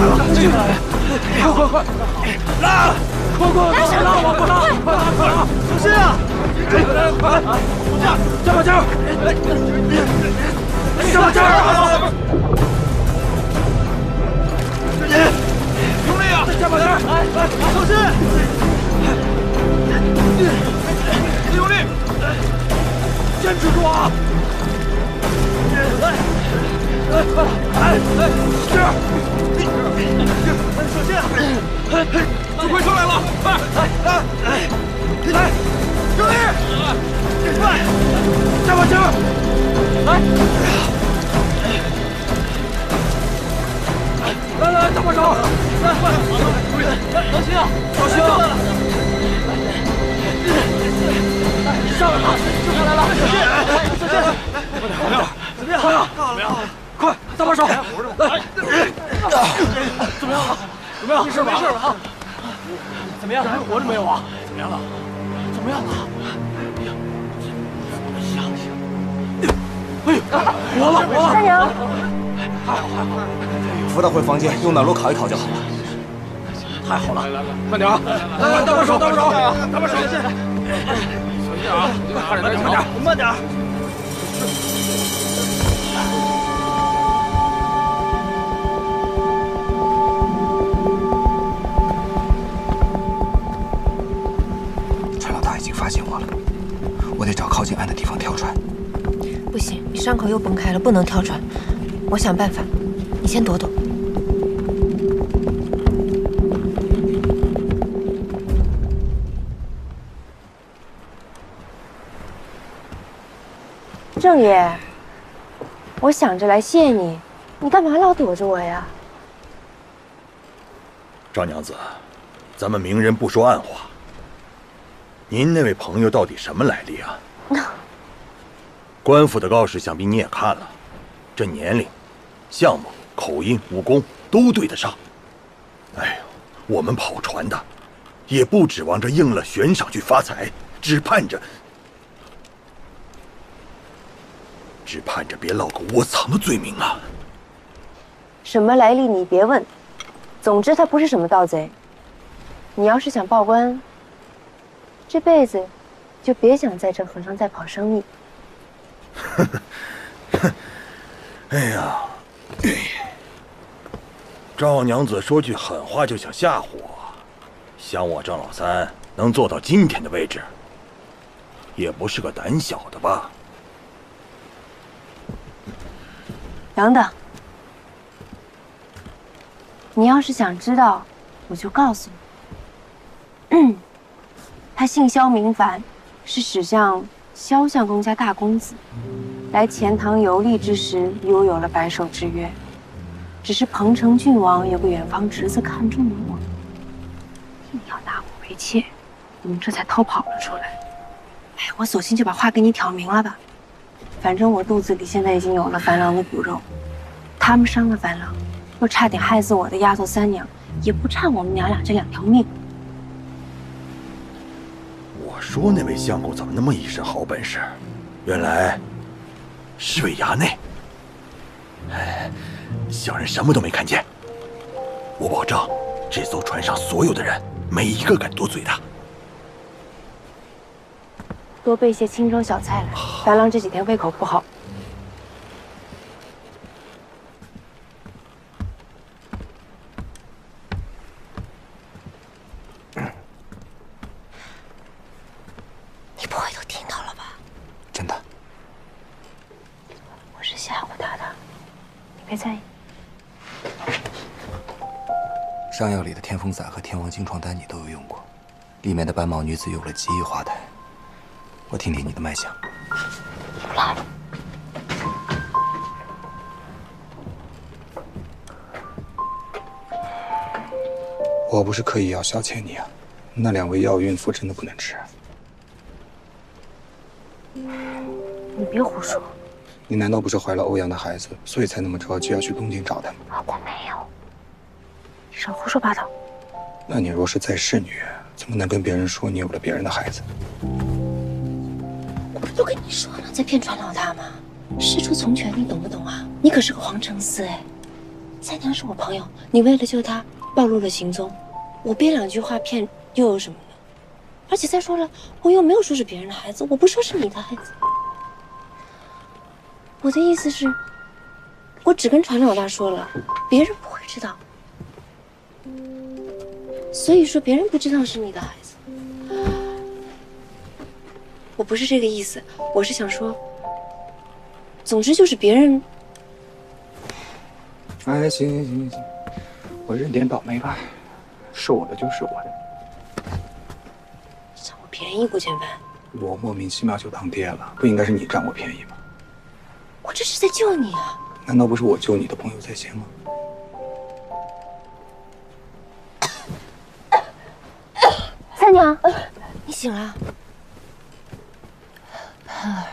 快，快快快，拉，快快快，拉我，拉拉快拉快拉，小心啊！快快快，加把劲儿，加把劲儿。用力啊！加把劲儿，来来，小心！用力，坚持住啊！来来。哎哎！是，小心！就快出来了！快！来来来！用力！快！加把劲儿！来！来来，搭把手！来快！小心啊！小心啊！上来了，就上来了！小心！小心！快点，快点！怎么样？快啊！怎么样？快，搭把手！来！怎么样了？怎么样？没事吧？没事吧？怎么样？还活着没有啊？怎么样了？怎么样了？想想，哎呦，活了，活了！大娘，还好，还好。扶他回房间，用暖炉烤一烤就好了。太好了，慢点啊！来，搭把手，搭把手，搭把手！小心啊！快点，慢点，慢点。靠近岸的地方跳船。不行，你伤口又崩开了，不能跳船。我想办法，你先躲躲。郑爷，我想着来谢你，你干嘛老躲着我呀？赵娘子，咱们明人不说暗话。您那位朋友到底什么来历啊？官府的告示想必你也看了，这年龄、相貌、口音、武功都对得上。哎呦，我们跑船的，也不指望着应了悬赏去发财，只盼着，只盼着别落个窝藏的罪名啊！什么来历你别问，总之他不是什么盗贼。你要是想报官，这辈子就别想在这和尚再跑生意。哎呀，赵娘子说句狠话就想吓唬我，想我郑老三能做到今天的位置，也不是个胆小的吧？等等，你要是想知道，我就告诉你。他姓萧名凡，是史相萧相公家大公子，来钱塘游历之时，拥有了白首之约。只是彭城郡王有个远房侄子看中了我，硬要纳我为妾，我们这才偷跑了出来。哎，我索性就把话给你挑明了吧。反正我肚子里现在已经有了樊郎的骨肉，他们伤了樊郎，又差点害死我的丫头三娘，也不差我们娘俩这两条命。说那位相公怎么那么一身好本事，原来是位衙内。哎，小人什么都没看见。我保证，这艘船上所有的人，没一个敢多嘴的。多备些清粥小菜来，樊郎这几天胃口不好。你不会都听到了吧？真的。我是吓唬他的，你别在意。上药里的天风散和天王精床丹你都有用过，里面的白毛女子有了极易化胎。我听听你的脉象。来。我不是刻意要消遣你啊，那两味药孕妇真的不能吃。你别胡说。你难道不是怀了欧阳的孩子，所以才那么着急要去东京找他吗？我没有。你少胡说八道。那你若是再是女，怎么能跟别人说你有了别人的孩子？我不是都跟你说了，在骗船老大吗？事出从权，你懂不懂啊？你可是个皇城司哎。三娘是我朋友，你为了救她暴露了行踪，我编两句话骗又有什么呢？而且再说了，我又没有说是别人的孩子，我不说是你的孩子。我的意思是，我只跟船老大说了，别人不会知道。所以说，别人不知道是你的孩子。我不是这个意思，我是想说，总之就是别人。哎，行行行行行，我认点倒霉吧，是我的就是我的。占我便宜，顾千帆。我莫名其妙就当爹了，不应该是你占我便宜吗？我这是在救你啊。难道不是我救你的朋友在先吗？三娘你醒了。盼儿